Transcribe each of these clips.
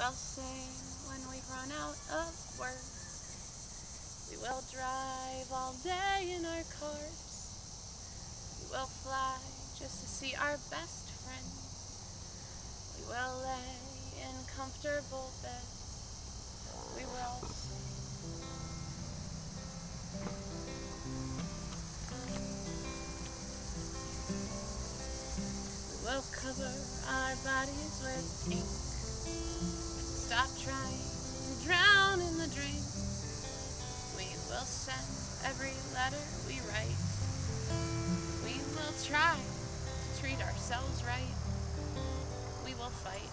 will sing when we've run out of words. We will drive all day in our cars. We will fly just to see our best friends. We will lay in comfortable beds. We will sing. We will cover our bodies with ink. Stop trying to drown in the dream. We will send every letter we write. We will try to treat ourselves right. We will fight.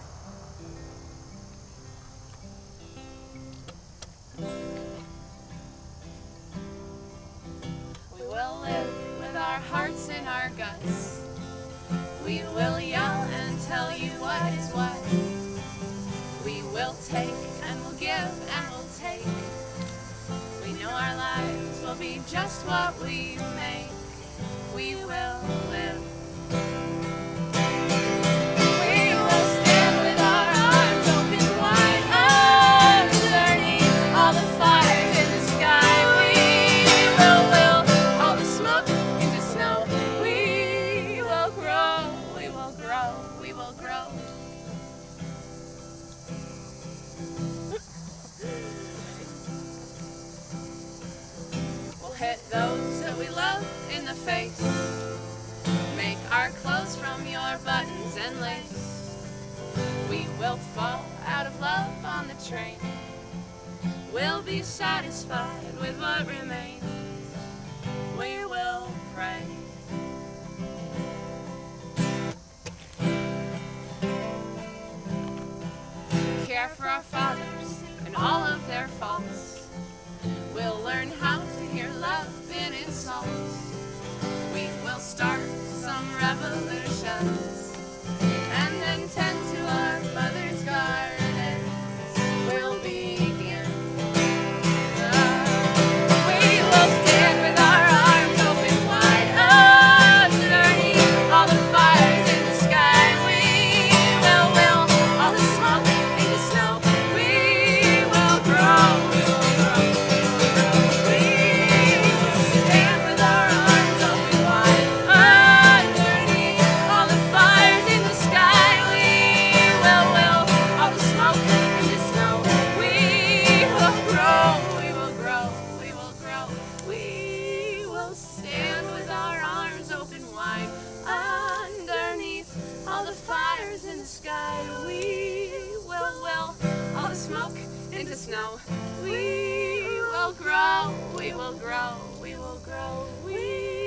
We will live with our hearts in our guts. We will yell and tell you what is what. Our lives will be just what we make. We will live. Train. We'll be satisfied with what remains. We will pray. Care for our fathers and all of their faults. We'll learn how to hear love in insults. We will start some revolutions into snow. We will grow. We will grow. We will grow. We will grow. We will grow. We will grow. We